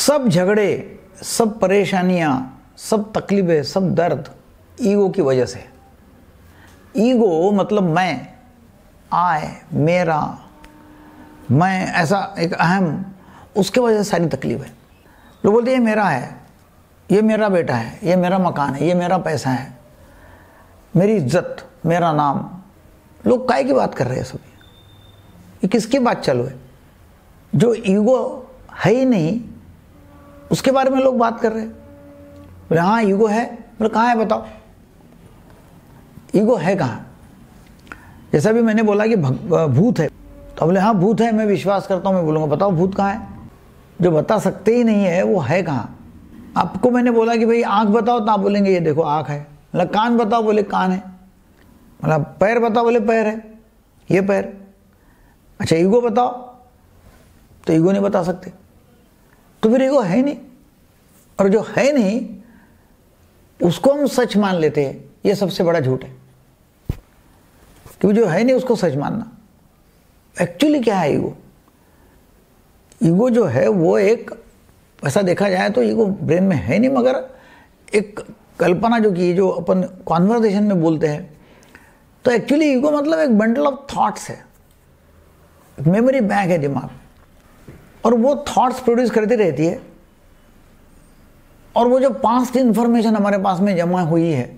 सब झगड़े, सब परेशानियाँ, सब तकलीफें, सब दर्द ईगो की वजह से। ईगो मतलब मैं, आय, मेरा, मैं, ऐसा एक अहम, उसके वजह से सारी तकलीफ़। है लोग बोलते ये मेरा है, ये मेरा बेटा है, ये मेरा मकान है, ये मेरा पैसा है, मेरी इज़्ज़त, मेरा नाम। लोग काय की बात कर रहे हैं सभी? ये किसकी बात चालू है? जो ईगो है ही नहीं उसके बारे में लोग बात कर रहे हैं। बोले हाँ ईगो है। बोले, कहाँ है, बताओ। ईगो है कहाँ? जैसा भी मैंने बोला कि भूत है। तो बोले हाँ भूत है, मैं विश्वास करता हूँ, मैं बोलूँगा, बताओ, भूत कहाँ है? जो बता सकते ही नहीं है, वो है कहाँ? आपको मैंने बोला कि भाई, आँख बताओ तो आप बोलेंगे, ये देखो, आँख है। मतलब कान बताओ, बोले, कान है। मतलब पैर बताओ, बोले, पैर है। ये पैर? अच्छा ईगो बताओ। तो ईगो नहीं बता सकते। तो फिर ईगो है नहीं। और जो है नहीं, उसको हम सच मान लेते हैं, ये सबसे बड़ा झूठ है। क्योंकि जो है नहीं, उसको सच मानना। एक्चुअली क्या है ईगो ईगो जो है, वो एक, ऐसा देखा जाए तो ईगो ब्रेन में है नहीं, मगर एक कल्पना जो की जो अपन कॉन्वर्जेशन में बोलते हैं। तो एक्चुअली ईगो मतलब एक बंडल ऑफ़ थॉट्स है। मेमोरी बैंक है दिमाग। और वो थॉट्स प्रोड्यूस करती रहती है। और वो जो पास्ट इंफॉर्मेशन हमारे पास में जमा हुई है,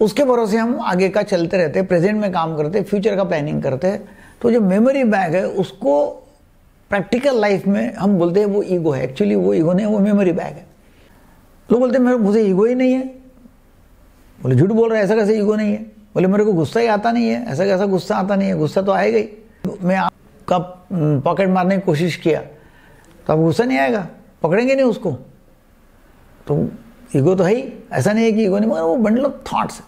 उसके भरोसे हम आगे का चलते रहते प्रेजेंट में काम करते फ्यूचर का प्लानिंग करते तो जो मेमोरी बैग है, उसको प्रैक्टिकल लाइफ में हम बोलते हैं वो ईगो है। एक्चुअली वो ईगो नहीं वो मेमोरी बैग है। लोग बोलते हैं, मेरे मुझे ईगो ही नहीं है। बोले, झूठ बोल रहे हैं, ऐसा कैसे ईगो नहीं है? बोले, मेरे को गुस्सा ही आता नहीं है, ऐसा कैसा गुस्सा आता नहीं है, गुस्सा तो आएगा ही मैं आपका पॉकेट मारने की कोशिश किया। तो अब गुस्सा नहीं आएगा? पकड़ेंगे नहीं उसको? तो ईगो तो है ही। ऐसा नहीं है कि ईगो नहीं, मगर वो बंडल ऑफ़ थॉट्स